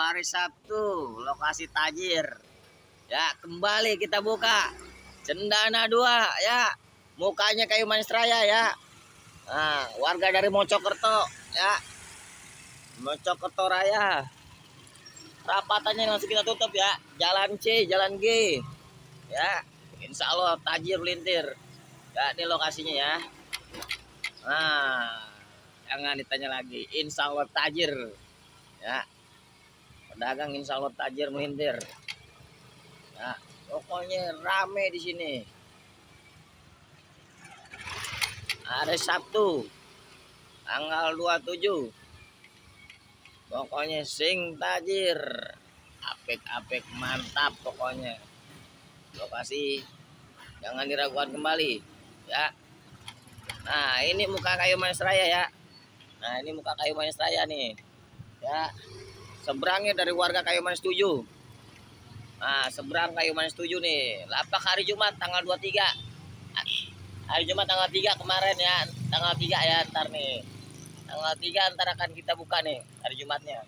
hari Sabtu, lokasi tajir. Ya, kembali kita buka Cendana 2 ya. Mukanya kayu manis raya ya. Nah, warga dari Mojokerto ya. Mojokerto Raya. Rapatannya langsung kita tutup ya. Jalan C, jalan G. Ya, insya Allah tajir melintir. Ya, ini lokasinya ya. Nah, jangan ditanya lagi. Insya Allah tajir. Ya, pedagang insya Allah tajir melintir. Ya, pokoknya rame di sini. Hari Sabtu, tanggal 27. Pokoknya sing tajir. Apik-apik mantap pokoknya. Lokasi jangan diragukan kembali ya. Nah, ini muka kayu manis raya ya. Nah, ini muka kayu manis raya nih. Ya. Seberangnya dari warga kayu manis 7. Nah, seberang kayu manis 7 nih. Lapak hari Jumat tanggal 23. Hari Jumat tanggal 3 kemarin ya. Tanggal 3 ya ntar nih. Tanggal 3 ntar akan kita buka nih hari Jumatnya.